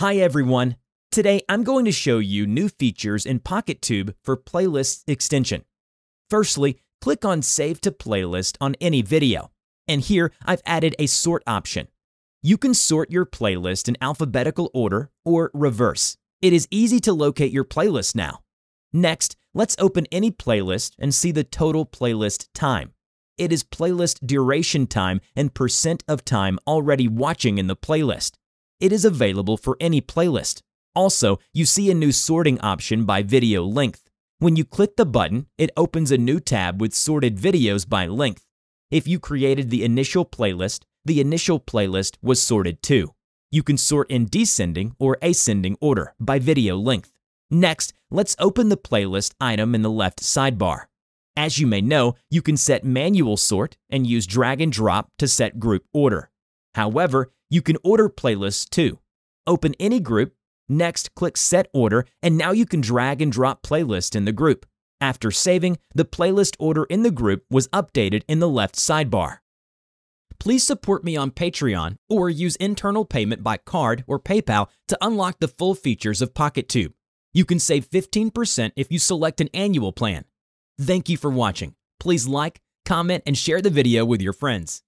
Hi everyone! Today I'm going to show you new features in PocketTube for Playlist extension. Firstly, click on Save to Playlist on any video, and here I've added a sort option. You can sort your playlist in alphabetical order or reverse. It is easy to locate your playlist now. Next, let's open any playlist and see the total playlist time. It is playlist duration time and percent of time already watching in the playlist. It is available for any playlist. Also, you see a new sorting option by video length. When you click the button, it opens a new tab with sorted videos by length. If you created the initial playlist, the initial playlist was sorted too. You can sort in descending or ascending order by video length. Next, let's open the playlist item in the left sidebar. As you may know, you can set manual sort and use drag and drop to set group order. However, you can order playlists too. Open any group, next click Set Order, and now you can drag and drop playlist in the group. After saving, the playlist order in the group was updated in the left sidebar. Please support me on Patreon or use internal payment by card or PayPal to unlock the full features of PocketTube. You can save 15% if you select an annual plan. Thank you for watching. Please like, comment, and share the video with your friends.